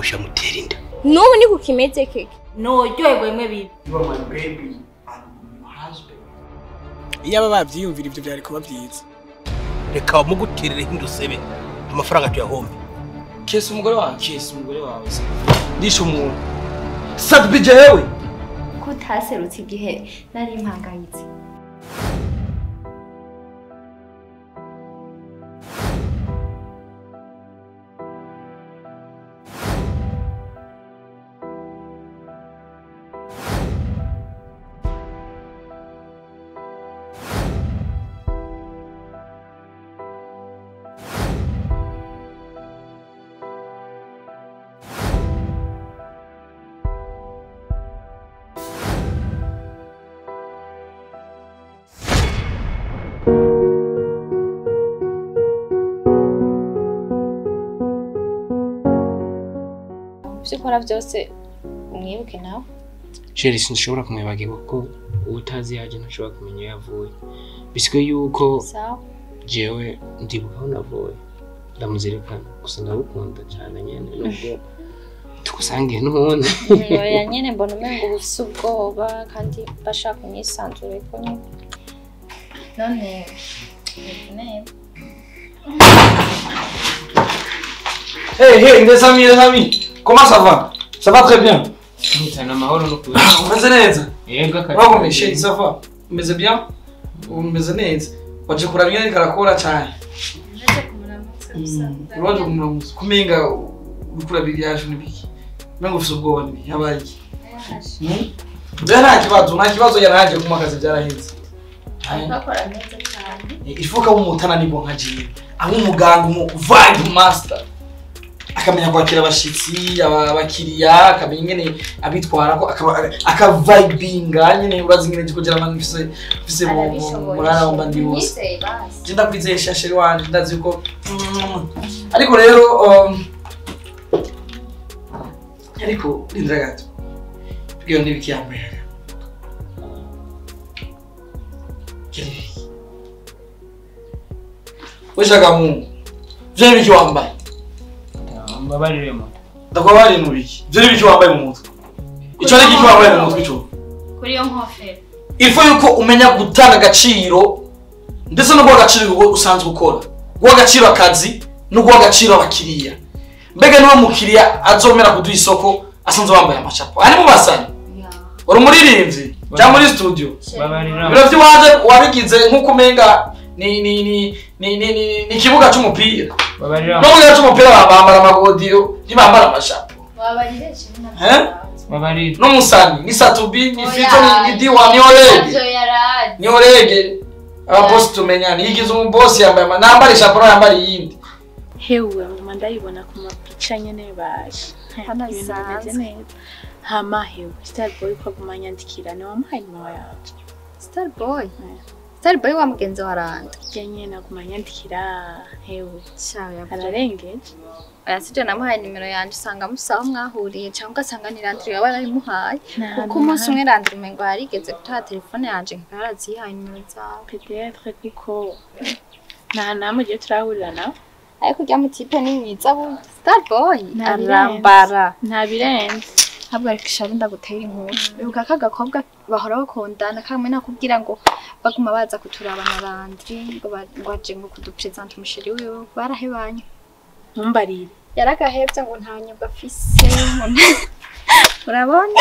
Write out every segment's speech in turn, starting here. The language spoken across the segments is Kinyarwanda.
bosha mutera inda n'ubu ni kukimeze keke noryoherwa bimwe bibi You are my baby and my husband. iyo aba babyiyumvira ibyo byari kuba byiza reka bamuguterere nk'indusebe amafaranga tuyahombe Kiss umugore wawe. Kiss umugore wawe. Ndisha umuntu. Sad bije yewe. ko utaserutse igihe nari mpangayitse ibyo ukora byose umwibuke nawe Sheri sinshobora kumwibagirwa kuko utazi yaje ntashobora kumenya iyo yavuye bisigaye yuko jewe ndibuka aho navuye ndamuzirikana gusa ndagukunda cyane nyene nubwo tugusangiye n'ubundi oya nyine mbona umengo uba ufise ubwoba kandi bashaka umwisanzure ko nyine none Hey, hey, les amis. Comment ça va? Ça va très bien. Umeze neza? yego shit, ça va? Umeze bien? Umeze neza? Waje kuraba ingene karakora cyane. Uraje kumuramutsa. Kumenga urikura biriyaje n'ibiki. Mengo ufise ubwoba n'ibiki. Yabaye? Bya nta kibazo, nta kibazo yaraje kuma akazi byaraheze. bakora neza cyane ifuka w'umutana nibo nka jiwe aho umuganga umu vibe master akamenya kwakira abashitsi aba- abakiriya akamenya ingene abitwara ko akaba- akavibinga nyene urazi ingene ndi kugira amani mfise mfise mu- mu- arabishoboye. murara wumva ndi wose Nizeye basi. Je ndakwizeye shasheri wanje ndazi ko mm, ariko rero um, ariko rindira gato tubwire n'ibiki yambaye Kiri. weshaka mungu vyo n'ibiki wambaye mbabariremo ndakuba bari mu biki vyo n'ibiki wambaye mu mutwe ico ni igiki wambaye mu mutwe ico kuri iyo nkofero ifo yuko umenya gutanga agaciro ndetse no guha agaciro uwo usanzwe ukora. Guha agaciro akazi no guha agaciro abakiriya. Mbega ni we mukiriya azomera kuduha isoko asanzwe wambaye amacapo. Ari mu basani? Uri umuririmbyi? Cyangwa muri studio? Ibiro by'iwanjye wabigize nk'uko umenga ni ni ni ni ni no mu gihe c'umupira. Bambara amagodiyo ntibambara amashapo Eh? babarira n'umusani ni satubi ni fito ni- ni diwa ni orege. Ni orege. Ababosi tumenyana. Yigize umubosi yambaye nambara ishapuro yambara iyindi. Hewe mama ndayibona ku mapica nyene baje. Hano ibintu bimeze neza. Hama hewe starboy ko aguma anyandikira ni wamuhaye nimero yaje starboy? Starboy wa mugenzi wa randa je nyene aguma anyandikira hewe shawe ararengeje oya sije namuhaye nimero yanje usanga musaho mwahuriye cyangwa ugasanga ni randiri yaba yarayimuhaye kuko umunsi umwe randiri umengo yarigeze gutara telefone yanje nkaba yarazihaye nimero zawe. Peut-être kuko nta namwe ugiye turahurira nawe. Ariko urya mutipe ni mwiza bu starboy arambara. Nta birenze ntabwo ariko ishabu ndagutera inkuru bibuka ko agakobwa bahora bakundana kamwe nakubwira ngo baguma baza kuturaba na randiri ngo ba- ngo kudupresenta umusheri wiwe barahebanye ntumbarire yaragahebye ngo nta nyubwo afise urabona?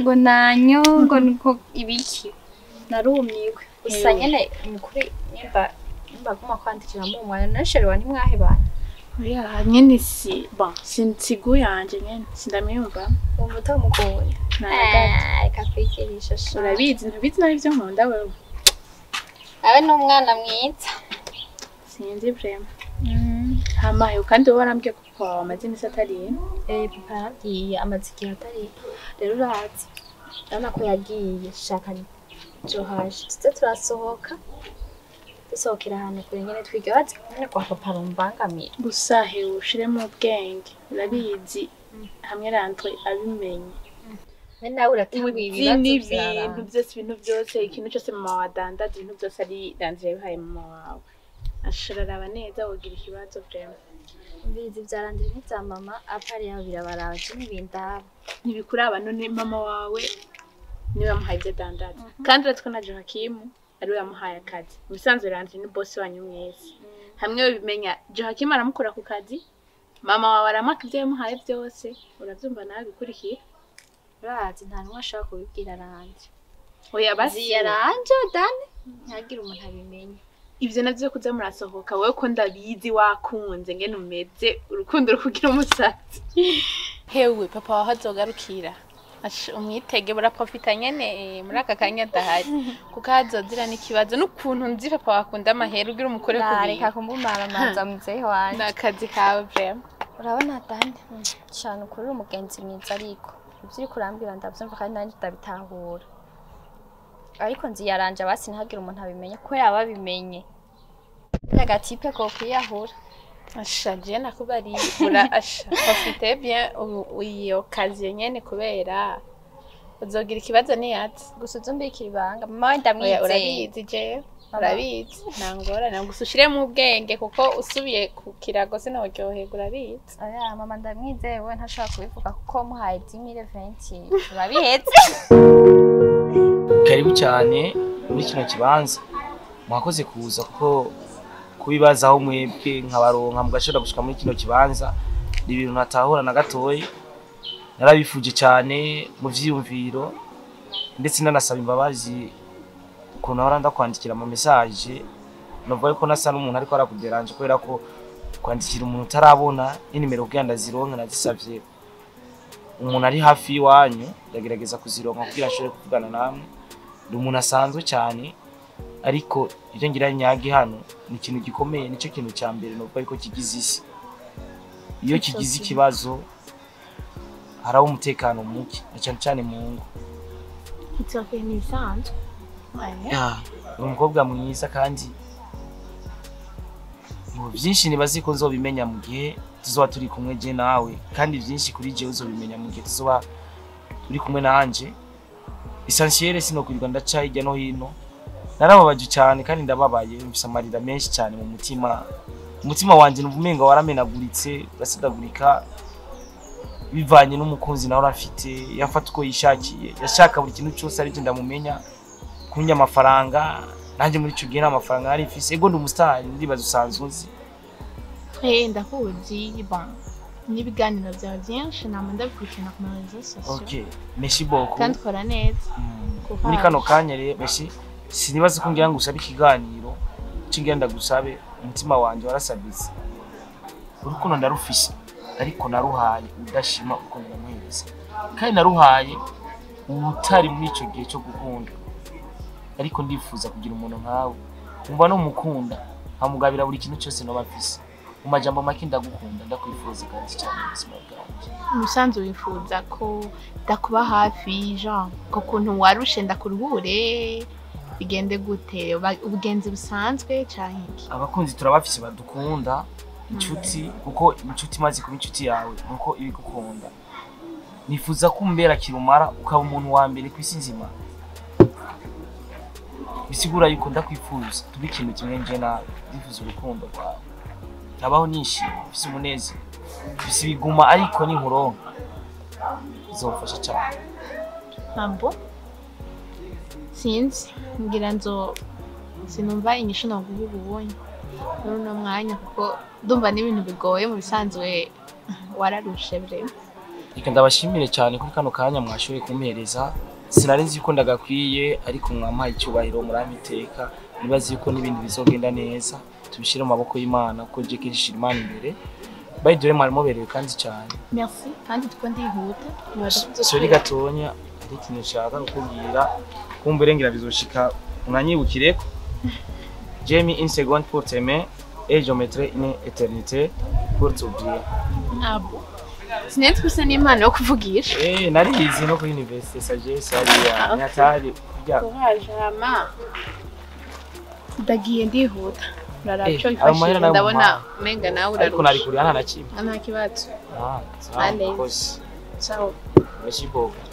Ngo nanyo ngo niko ibiki. Narumiwe gusa nyene mu kuri nimba nimba aguma kwandikira mu mwana nasheri wa ntimwahebanye oya nyene si bon si- sigu yanje nyene sindamwiyumva ubu utamugoye reka kwigirisha sha urabizi ntubizi nawe ivyo nkunda wewe. Nawe ni umwana mwiza. Sinzi vrema hama hewe kandi wowe warambwiye ko papa wawe amaze imisi atariye Eh, papa yaragiye amaze igihe atari rero urazi urabona ko yagiye shaka johaje tuze turasohoka. Dusohokera ahantu kure nyene twiga bazi kumwe kwa papa bambangamira gusa hewe ushiremo ubwenge urabizi hamwe rantwe abimenye n'ibintu vy'abantu. byose ibintu byose ikintu cyose mama wawe adandaza ibintu byose ari randire yabihaye mama wawe ashobora araba neza wogira ikibazo vrema. Mbizi vyarandira n'ivya mama. Apari yabo birabaraje n'ibindaba ntibikuraba none mama wawe. Niwe yamuhaye ibyo adandaza. Kandi uretse ko na johakimu ari we yamuhaye akazi. Mu bisanzwe ranje ni bosi wanyu mwese. Hamwe bimenya johakimu aramukura ku kazi mama wawe aramaka ibyo yamuhaye byose urabyumva nawe bikurikira urazi nta numwe ashobora kubibwira ranje oya basi. Ziyaranje dani. Ntihagire umuntu abimenya. Ivyo navyo kuza murasohoka wowe ko ndabizi wakunze ngene umeze. Urukundo rukugira umusatsi. Hewe papa wawe azogarukira umwitege buraprofita nyene eh, muri aka kanya adahari. Kuko hazozira n'ikibazo n'ukuntu nzi papa wakunda amahera ugira umukore ku bintu. kumbumara manza muzehe wanje ni akazi kawe vrema urabona dani cyane ukuri uri umugenzi mwiza ariko. Ibyo uri kurambwira ndabyumva kandi nanjye ndabitahura ariko nziyaranje basi ntihagire umuntu abimenye ko yaba abimenye. Agatipe ko kwiyahura. Asha je nakubaribura asha. Profite bien iyo kazi nyene kubera uzogira ikibazo niyazi gusa uzumbikira ibanga. Mama we ndamwizeye urabizi jewe urabizi? Nta ngorane gusa ushiremo ubwenge kuko usubiye ku kirago sinaryoherwa urabizi? Oya mama ndamwizeye we ntashobora kubivuga kuko muhaye dimire venti urabihetse. Karibu cyane muri kino kibanza. Mwakoze kuza kuko kubibazaho mwebwe nkabaronka mugashobora gushika muri kino kibanza. Ni ibintu natahura na gatoyi. Narabifuje cyane mu vyiyumviro ndetse nanasaba imbabazi ukuntu ahora ndakwandikira ama message novuga ko nasa n'umuntu ariko arakuderanje kubera ko kwandikira umuntu utarabona n'inimero kugira ndazironke nazisavye. Umuntu ari hafi y'iwanyu ndagerageza kuzironka kugira nshobore kuvugana namwe. Ndi umuntu asanzwe cyane ariko ibyo ngira nyage hano ni ikintu gikomeye ni cyo kintu cya mbere nuko ariko kigize isi. Iyo kigize ikibazo haraho umutekano muke na cyane cyane mu ngo. Ni umukobwa mwiza kandi byinshi nibazi ko nzobimenya mu gihe tuzoba turi kumwe je nawe kandi byinshi kuri je uzobimenya mu gihe tuzoba turi kumwe nanje essentiel sinokurirwa ndaca hirya no hino. Narababaje cyane kandi ndababaye mfise amarira menshi cyane mu mutima. Umutima wanje numva umenga waramenaguritse urasidagurika bivanye n'umukunzi nawe afite yafata uko yishakiye. Yashaka buri kintu cyose ari ndamumenya kunya amafaranga. Nanjye muri icyo gihe nta mafaranga nari mfise. Ego ndi umusitari ndibaza usanzwe uzi. N'ibiganiro byawe byinshi nama ndabikurikirana ku marezo sosiyo kandi ukora neza. Mm. muri kano kanya rero meshi sinibaza ko ngira ngo usabe ikiganiro icyo ngira ndagusabe umutima wanjye warasabitse. Urukundo ndarufise ariko naruhaye udashima uko ndamuhereza kandi naruhaye utari muri icyo gihe cyo gukunda. Ariko ndifuza kugira umuntu nkawe. Umva no mukunda nkamugabira buri kintu cyose noba mfise. Mu majambo make ndagukunda ndakwifuza kandi cyane mu buzima bwanjye. Umusanzu wifuza ko ndakuba hafi jean. Ko kuntu warushe ndakuruhure bigende gute ubugenzi busanzwe cyangwa iki? Abakunzi turabafise badukunda inshuti kuko inshuti imaze kuba inshuti yawe nuko ibigukunda nifuza ko umbera kirumara ukaba umuntu wa mbere ku isi nzima. Bisigura yuko ndakwifuza tuba ikintu kimwe nje nawe ndifuza urukundo rwawe. Nkabaho nishimye mfise umunezero. Mfise ibiguma ariko ninkuronka bizomfasha cyane ntabwo sinzi. Mbwira nzo sinumva inyishu navuga ubonye muri uno mwanya kuko ndumva n'ibintu bigoye mu bisanzwe wararushe bre reka ndabashimire cyane kuri kano kanya mwashoboye kumpereza sinari nzi yuko ndagakwiye ariko mwampaye icyubahiro muramiteka nibazi yuko n'ibindi bizogenda neza. Tubishyire mu maboko y'imana kuko je kirishira imana imbere. Way mwari muberewe kandi cyane. Merci. Kandi tuko ndihuta. Sori gatonya. Ari ikintu nshaka kukubwira kumva urengera bizoshika mwanyibukireko Jamie une seconde pour t'aimer et je mettrai une éternité pour t'oublier. Ntabwo sinenze ko usa n'impano yo kuvugisha Eh, narizi no kuri université sagesse hariya nyatari kurya courage hama ndagiye ndihuta wifashije na yo ndabona umenga nawe ariko nari urarusha kurya nta na kimwe nta kibazo Ah, sawa sawa merci beaucoup.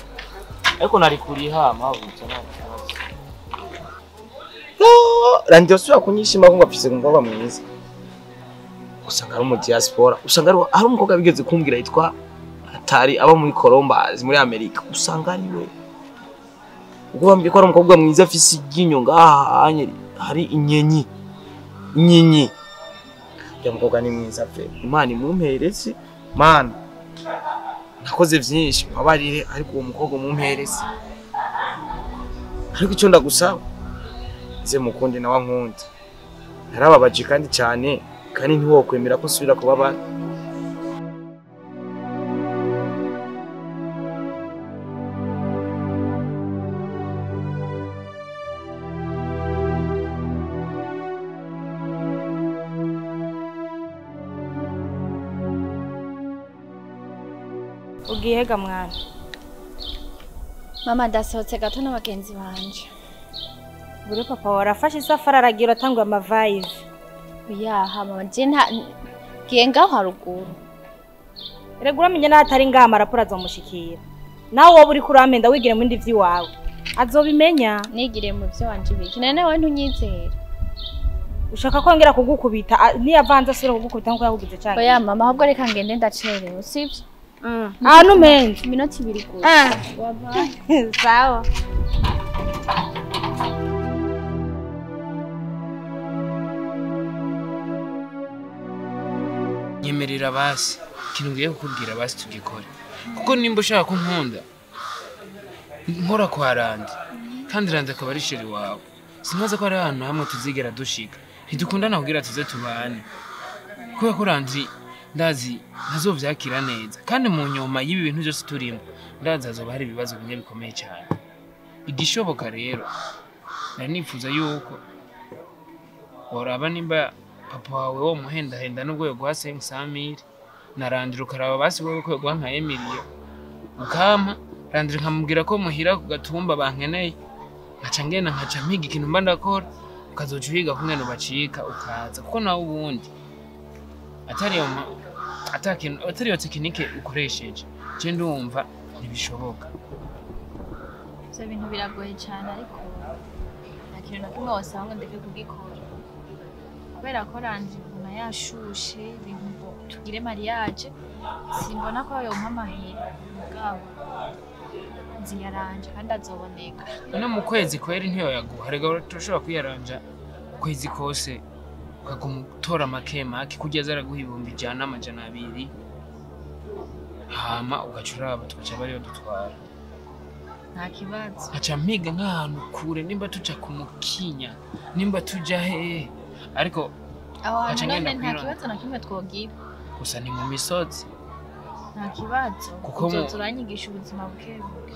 Ariko nari kuriha mabuja nta kibazo randi usubira kunyishima ko ngafise umukobwa mwiza usanga ari umu diaspora usanga ari umukobwa bigeze kumbwira yitwa atari aba muri Columbus muri Amerika usanga ari we ubwo bambwiye ko ari umukobwa mwiza afise iryinyo ngaha hari inyenyi inyenyi. Ya mukobwa ni mwiza pe imana imumpereze mana. Nakoze byinshi mbabarire ariko uwo mukobwa umumpereze ariko icyo ndagusaba ze mukunde nawe ankunda. Narababaje kandi cyane kandi ntiwokwemera ko nsubira kubabara. Ugiye ga mwana mama ndasohotse gato n'abagenzi banje. Buri papa warafashe isafari aragira atangwa amavayive yaha mama nta ngiye ngaho haruguru erega uramenye naho atari ngaha amaraporo azomushikira nawe wowe uri kuramenda wigire mu bindi vy'iwawe azobimenya? Nigire mu byo wanje biki none wowe ntunyizera ushaka ko ngera kugukubita? Niyavanze asubira kugukubita nk'uko yakugize cyane. Oya mama ahubwo reka ngende ndacerewe sibyo ahantu menshi iminota ibiri gusa sawa nyemerera basi ikintu ngiye kukubwira basi tugikore. Kuko nimba ushaka ko nkunda nkora kwa randi. Kandi randi akaba ari sheri wawe. Sinaza ko ari ahantu hamwe tuzigera dushika. Ntidukundana kugira tuze tubane. Kubera ko randi ndazi ntazovyakira neza. Kandi mu nyuma y'ibi bintu byose turimo ndazi hazoba hari ibibazo bimwe bikomeye cyane. Igishoboka rero nari nifuza yuko woraba nimba papa wawe wo muhendahenda n'ubwo yoguha sengi samiri na randira ukaraba basi wowe ko yoguha nka emiliyo ukampa randira nkamubwira ko muhira ku gatumba bankeneye nkaca ngenda nkaca mpiga ikintu mba ndakora ukazoca uhiga kumwe bacika ukaza kuko nawe ubundi atari iyo tekinike ukoresheje. Je ndumva ntibishoboka. Ivyo bintu biragoye cyane ariko nta kintu na kimwe wasaba ngo ndeke kugikora. Kubera ko ranje mbona yashushe ibintu ngo tugire mariage simbona ko yompa amahera mugabo. Nzi yaranje kandi azoboneka. No mu kwezi kweri ntiyo yaguha rega turashobora kwiyaranja ukwezi kose. Ukaguma utora makemake kugeza araguha ibihumbi ijana amajana abiri hama ugaca uraba tugaca bariyo dutwara. Nta kibazo. Nkaca mpiga nk'ahantu kure nimba tuja ku mukinya nimba tuja hehe ariko aho hantu none nta kibazo na kimwe twogira gusa ni mu misozi. Nta kibazo. Kuko mu- uzoza uranyigisha ubuzima buke buke.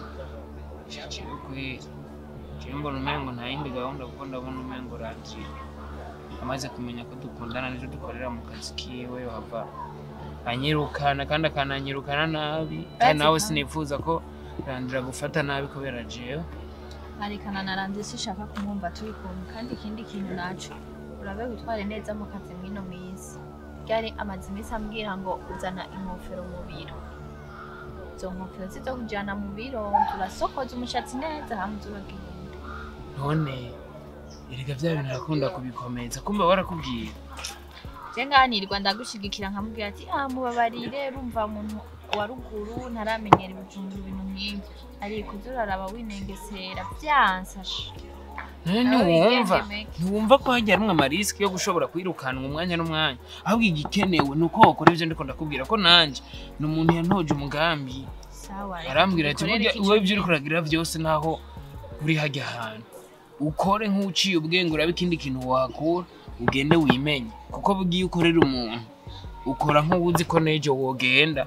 Mbona umengo nta yindi gahunda kuko ndabona umengo randira amaze kumenya ko dukundana n'ibyo dukorera mu kazi kiwe wava anyirukana kandi akananyirukana nabi. Kandi nawe sinifuza ko randira gufata nabi kubera jewe arekana na randi sishaka kumwumva turi kumwe kandi ikindi kintu naco urabe witware neza mu kazi mwino minsi. Ryari amaze iminsi ambwira ngo uzana inkofero mu biro. Izo nkofero zizo kujana mu biro turasokoza umushatsi neza hamwe uzuragenda none erega bya bintu arakunda kubikomeza kumva barakubwira je nganirwa ndagushigikira nkamubwira ati ah mubabarire rumva umuntu wa ruguru ntaramenyera ibijumbu ibintu nk'ibi ariko uza uraraba winengesera vyansashe none Nawe ntiwumva? ntiwumva ko hagiye harimwo amarisiki yo gushobora kwirukanwa umwanya n'umwanya? Ahubwo igikenewe ni uko wakora ibyo ndiko ndakubwira ko nanje ni umuntu yantoje umugambi. Arambwira ati burya co ibyo uriko uragira byose naho uri hajya ahantu. Ukore nk'uciye ubwenge urabe ikindi kintu wakura ugende wimenye. Kuko bugiye ukorera umuntu. Ukora nk'uwuzi ko n'ejo wogenda.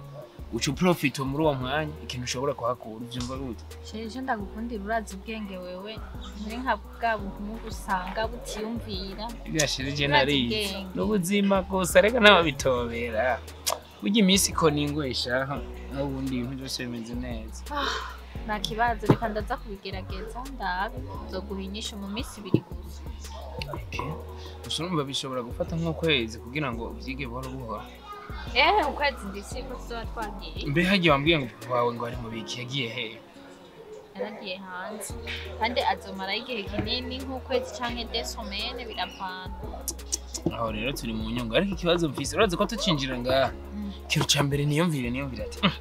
Uca uprofita muri uwo mwanya ikintu ushobora kuhakura. Uvyumva gute sheje ndagukundira urazi ubwenge wewe. Muri nka bwa buntu usanga butiyumvira. Byashirije Urazi nariye n'ubuzima gusa reka n'ababitobera burya iminsi ikona ingwesha n'ubundi ibintu byose bimeze neza. Nta kibazo reka ndaza kubigerageza ndabe nzoguha inyishu mu minsi ibiri gusa. Gusa urumva bishobora gufata nk'ukwezi kugira ngo ubyige buhoro buhoro. Ehe ukwezi ndisi ko tuzoba twagiye. Mbe hagiye wambwiye ngo wawe ngo ari mu biki? Yagiye hehe yaragiye hanze. Kandi azomarayo igihe kinini nk'ukwezi canke desomene biravana aho rero turi mu nyungu. Ariko ikibazo mfise urazi ko tucinjira ngaha? Ikintu ca mbere niyumvire niyumvire ati "Mm,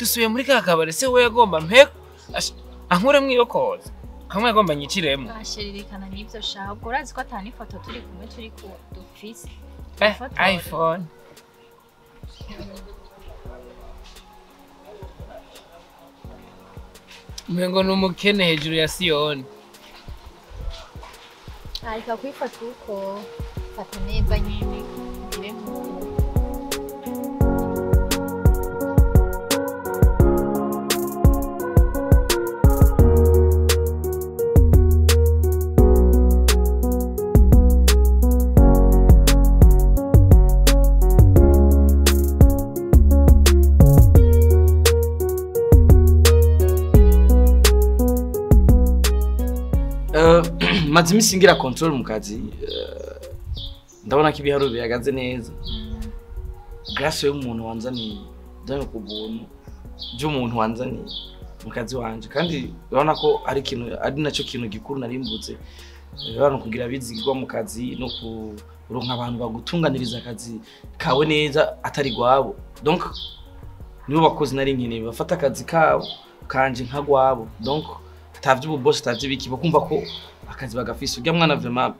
dusuye muri ka kabari se we yagomba mpeko ankuremwo iyo koza kamwe yagomba nyiciremwo bashiririkana n'ibyo shaka urazi ko atana ifoto turi kumwe turi ku dufise Eh, iphone. Umengo ni umukene hejuru ya siyoni. Areka kwifata uko fata neza nyine. Maze iminsi ngira control mu kazi eh, ndabona ko ibiharuro bihagaze neza. Grace y'umuntu wanzaniye dore ku buntu by'umuntu wanzaniye mu kazi wanje. Kandi urabona ko ari ikintu ari na cyo kintu gikuru narimbutse urabona kugira bizigirwa mu kazi no kuronka abantu bagutunganiriza akazi kawe neza atari gwabo donc nibo bakozi nari nkeneye bafata akazi kabo kanje nka gwabo donc atavye ububosi atavye ibiki bakumva ko akazi bagafise urya mwana vraiment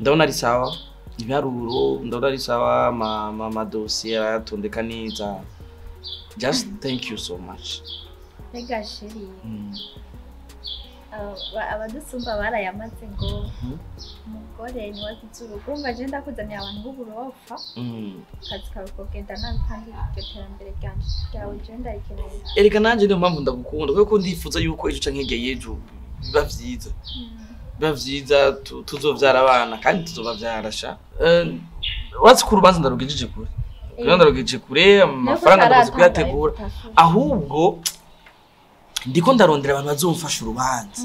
ndabona ari sawa ibiharuro ndabona ari sawa ma ma ma amadosiye arayatondeka neza. Just thank you so much. Mbega sheri Mm. aba- abadusumba barayamaze ngo umugore ni afite urugo urumva je ndakuzaniye abantu b'uburofa Mm. akazi kawe kogenda nabi kandi iryo terambere ryanje ryawe je ndarikeneye erega nanjye niyo mpamvu ndagukunda kuko ko ndifuza yuko ejo canke hirya y'ejo biba vyiza biba vyiza tu- tuzovyara abana kandi tuzobavyara sha. Eh, uretse ko urubanza ndarugejeje kure? Urubanza ndarugejeje kure amafaranga ndamaze kuyategura ahubwo ndiko ndarondera abantu bazomfasha urubanza.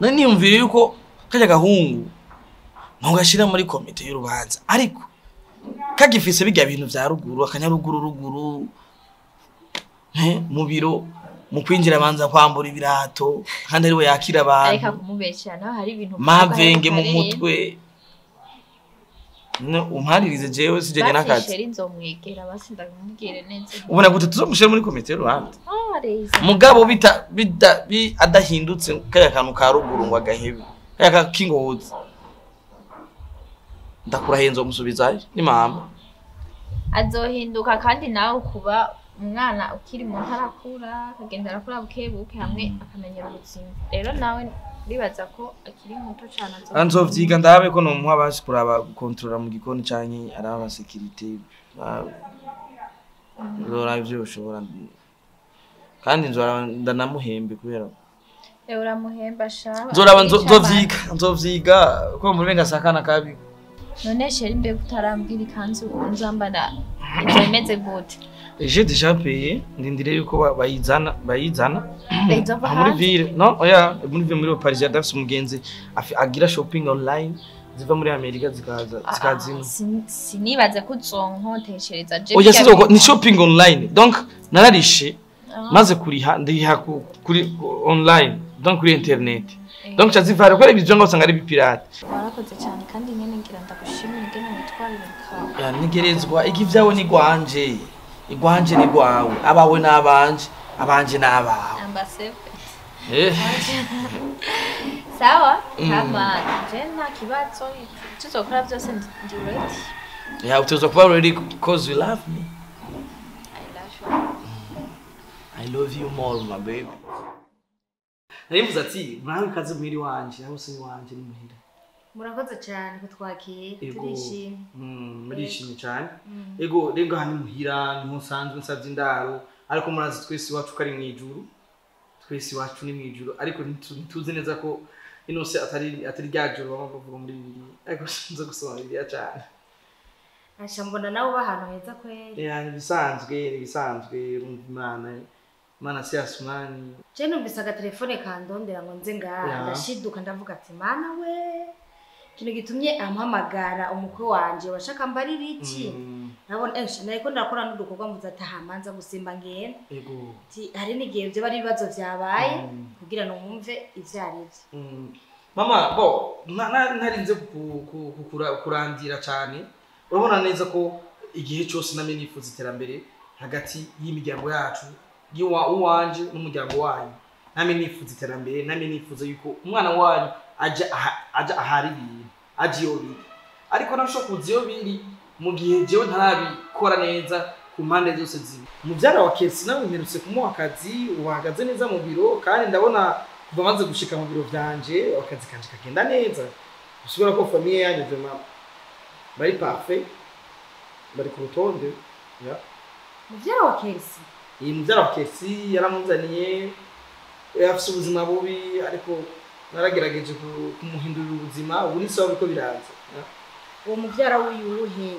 Nari niyumvira yuko kajya gahungu ntugashira muri komite y'urubanza. Ariko kagifise bijya bintu vya ruguru akanyaruguru ruguru mu biro mu kwinjira abanza kwambura ibirato kandi ari we yakira abantu. Mavenge mu mutwe. No, umparirize jewe sijanye n'akazi ubona gute tuzomushira muri komite reza mugabo adahindutse kaya kantu ka ruguru ngo agahebe kaya ka kingozi ndakurahiye nzomusubizayo ni mama. Azohinduka kandi nawe kuba umwana ukiri mu ntarakura akagenda arakura buke buke hamwe akamenyera ubuzima rero nawe ndibaza ko akiri muto cyane nzovyiga ndabe ko nomuha basi kuraba gukontorora mu gikoni canke araba abasekirite nzoraba ivyo ushobora kandi ndanamuhembe kubera shaba nzoraba nzo- nzovyiga nzovyiga. Ko muri benga sakana kabi. None sheri mbega utarambwira ikanzu nzambara ibyo bimeze gute? Je déjà payé ndindire yuko ba- bayizana bayizana. Muri ville. No oya muri ville muri Paris yadafise umugenzi agira shopping online ziva muri Amerika zikaza zikazina Sin- sinibaze ko uzonkoteshereza je oya birya sizo bintu- ni shopping online. Donc nararishe Ah. maze kuriha ndiha ku- kuri ku- online donc kuri internet. Donc chazivara kore ibyo ngo usanga ari bipirate warakoze cyane kandi nyine ngira ndagushimira ingene witwarira kawe ya nigerezwa igi vyawe ni gwanje igwanje ni gwawe. Abawe n'abanje abanje n'abawe. Eh. Sawa Mm. kama jena kibazo tuzokora byose ndi ready? Ya utaweza kuba ready because you love me. I love you. I love you more my baby. Narivuze ati murabe kazi muhiri wanje aho se wanje ni muhira murakoze cyane kutwakira. Turishimye. Mm, murishimye cyane ego rero hano muhira ni ho nsanzwe nsabye indaro. Ariko murazi twese iwacu ko ari mu ijuru twese iwacu ni mu ijuru ariko ntitu- ntituzi neza ko ino se atari atari rya juru baba bavuga muri bibiri ariko sinzi gusoma bibiliya cyane asha mbona nawe uba ahantu heza kweri ya ni ibisanzwe ni ibisanzwe urumva imana imana si yasumani je numvise agatelefone kandondera ngo nze ngaha. Ndashiduka ndavuga ati mana we! Ikintu gitumye ampamagara umukwe wanje. Washaka mbarira iki? Mm, nabona esha nariko ndakora n'udukorwa mvuze ati hamanza gusimba ngenda hari n'igihe vyo bari ibibazo vyabaye Mm. kugira ngo mwumve ivyo ari vyo Mm. mama bo ntarinze ku- ku- ku- kura- kurandira cyane. Urabona neza ko igihe cyose namwe nifuza iterambere hagati y'imiryango yacu uwanje n'umuryango wanyu. Namwe nifuza iterambere namwe nifuza yuko umwana wanyu ajya ahari ibintu. Iyo biri ariko kuza iyo biri mu gihe jewe ntarabikora neza ku mpande zose zibi umubyara wa kesi nawe mperutse kumuha akazi uhagaze neza mu biro kandi ndabona kuva amaze gushika mu biro vyanje akazi kanje kagenda neza. Ushobora ko famiye yanyu vema bari parfait bari ku rutonde ya. Muvyara wa Kelsi iyi mubyara wa kesi yaramuzaniye afise ubuzima bubi ariko naragerageje ku- kumuhindurira ubuzima ubu ni sawa biraza ya. uwo muvyara w'uyuhe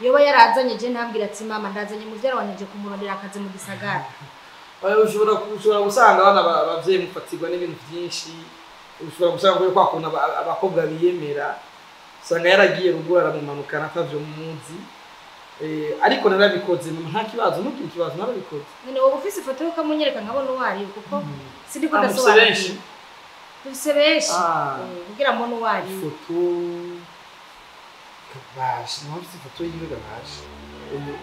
yoba yarazanye je ntambwira ati mama ndazanye muvyara wanje nje kumurondera akazi mu gisagara. Ushobora ushobora gusanga abana ba- abavyeyi mufatirwa n'ibintu vyinshi ushobora gusanga kuri kwa kuntu aba- abakobwa biyemera usanga yaragiye ruguru aramumanukana atavyo muzi. Eh, ariko narabikoze mama nta kibazo ntugire ikibazo narabikoze. None wowe ufise ifoto yuko amunyereka nkabona uwo ari we kuko sindiko Ah, mufise ndasobanura benshi? dufise benshi Ah. Eh, kugira mbone uwo ari we ifoto kabasha ntafise ifoto yiwe gabasha uyu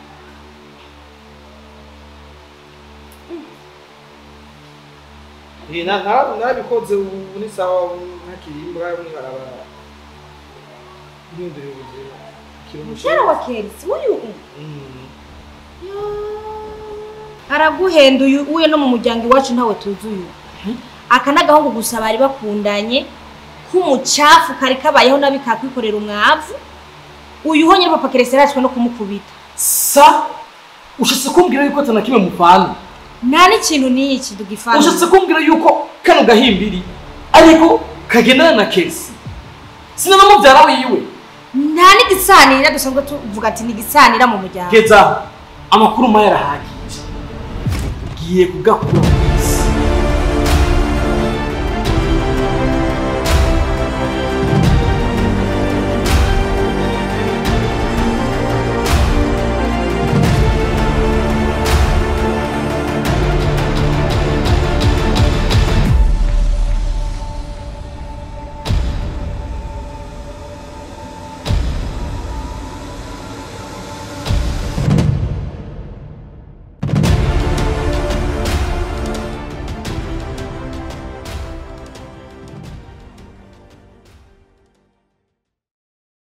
Eh, na- nara- narabikoze ubu ni sawa ntakirimbwa mwibarabara mpindurira ubuzima muvyara wa Kelsi uyu Mm. araguhenda uyu uye no mu muryango iwacu ntawe tuzi uyu aka n'agahungu gusa bari bakundanye k'umucafu kari kabayeho nabi kakwikorera umwavu uyu ho nyine papa Kelsi yarashwe no kumukubita. Sa ushitse kumbwira yuko atana kimwe muvana nta n'ikintu n'iki tugifana. Ushitse kumbwira yuko kano gahimbiri ariko kagendana na kesi sina namuvyara wiwe. Nta n'igisanira dusanzwe tuvuga ati n'igisanira mu muryango. Keza amakuru maya arahagije. Ugiye kugakura